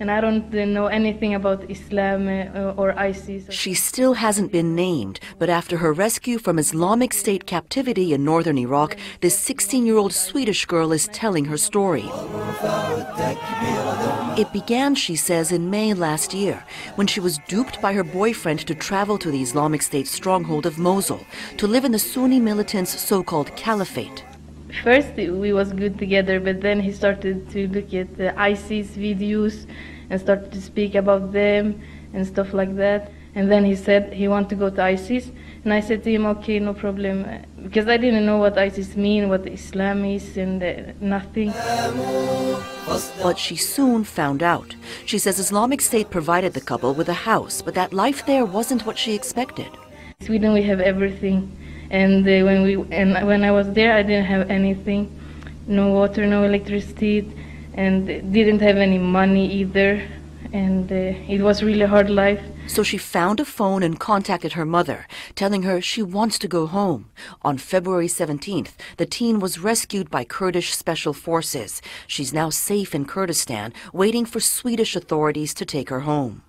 and I don't uh, know anything about Islam uh, or ISIS. She still hasn't been named, but after her rescue from Islamic State captivity in northern Iraq, this 16 year old Swedish girl is telling her story. It began, she says, in May last year when she was duped by her boyfriend to travel to the Islamic State stronghold of Mosul to live in the Sunni militants' so called caliphate. First, we was good together, but then he started to look at the ISIS videos and started to speak about them and stuff like that. And then he said he want to go to ISIS, and I said to him, "Okay, no problem," because I didn't know what ISIS mean, what Islam is, and uh, nothing. But she soon found out. She says Islamic State provided the couple with a house, but that life there wasn't what she expected. Sweden, we have everything and uh, when we and when I was there, I didn't have anything, no water, no electricity, and didn't have any money either, and uh, it was really hard life. So she found a phone and contacted her mother, telling her she wants to go home. On February 17th, the teen was rescued by Kurdish special forces. She's now safe in Kurdistan, waiting for Swedish authorities to take her home.